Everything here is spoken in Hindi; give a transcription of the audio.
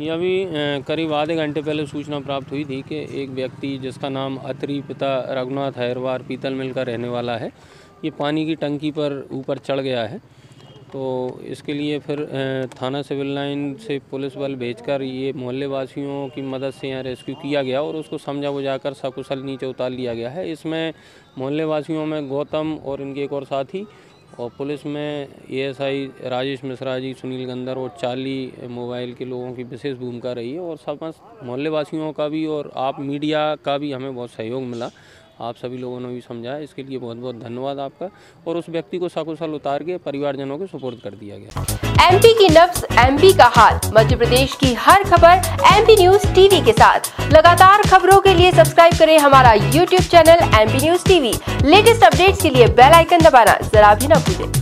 ये अभी करीब आधे घंटे पहले सूचना प्राप्त हुई थी कि एक व्यक्ति जिसका नाम अत्री पिता रघुनाथ हैरवार पीतल मिल का रहने वाला है, ये पानी की टंकी पर ऊपर चढ़ गया है। तो इसके लिए फिर थाना सिविल लाइन से पुलिस बल भेजकर ये मोहल्ले वासियों की मदद से यहाँ रेस्क्यू किया गया और उसको समझा बुझाकर सकुशल नीचे उतार लिया गया है। इसमें मोहल्ले वासियों में गौतम और इनके एक और साथी और पुलिस में एएसआई राजेश मिश्रा जी, सुनील गंदर और चाली मोबाइल के लोगों की विशेष भूमिका रही है और समस्त मोहल्लेवासियों का भी और आप मीडिया का भी हमें बहुत सहयोग मिला। आप सभी लोगों ने भी समझाया। इसके लिए बहुत बहुत धन्यवाद आपका। और उस व्यक्ति को सकुशल उतार के परिवारजनों के सुपुर्द कर दिया गया। एमपी की नब्स एमपी का हाल। मध्य प्रदेश की हर खबर एमपी न्यूज़ टीवी के साथ। लगातार खबरों के लिए सब्सक्राइब करें हमारा YouTube channel MP news TV latest update के लिए बेल आइकन दबाना जरा भी न भूलें।